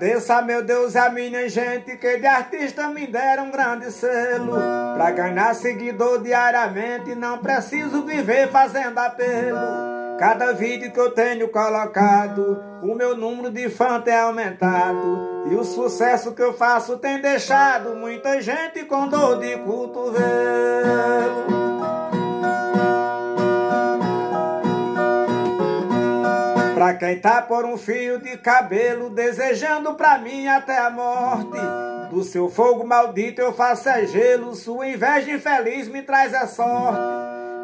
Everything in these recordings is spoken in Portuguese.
Agradeça, meu Deus, a minha gente que de artista me deram um grande selo. Pra ganhar seguidor diariamente, não preciso viver fazendo apelo. Cada vídeo que eu tenho colocado, o meu número de fãs tem aumentado. E o sucesso que eu faço tem deixado muita gente com dor de cotovelo. Pra quem tá por um fio de cabelo, desejando pra mim até a morte. Do seu fogo maldito eu faço é gelo, sua inveja infeliz me traz a sorte.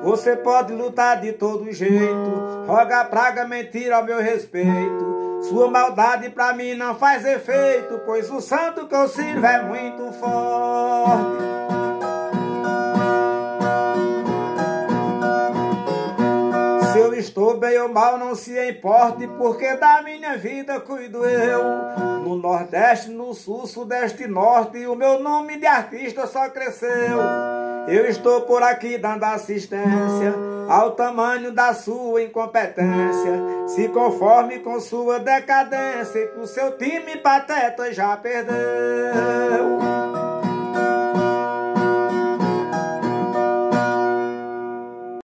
Você pode lutar de todo jeito, roga praga, mentira ao meu respeito. Sua maldade pra mim não faz efeito, pois o santo que eu sirvo é muito forte. Estou bem ou mal, não se importe, porque da minha vida cuido eu. No Nordeste, no Sul, Sudeste e Norte, o meu nome de artista só cresceu. Eu estou por aqui dando assistência ao tamanho da sua incompetência. Se conforme com sua decadência, que o seu time pateta já perdeu.